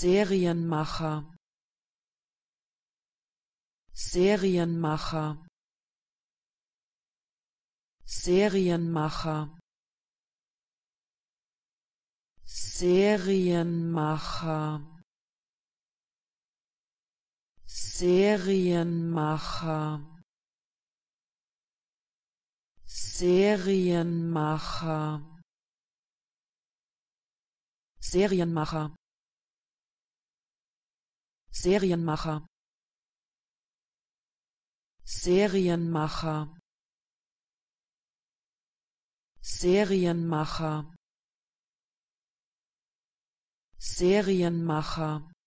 Serienmacher. Serienmacher. Serienmacher. Serienmacher. Serienmacher. Serienmacher. Serienmacher Serienmacher. Serienmacher. Serienmacher. Serienmacher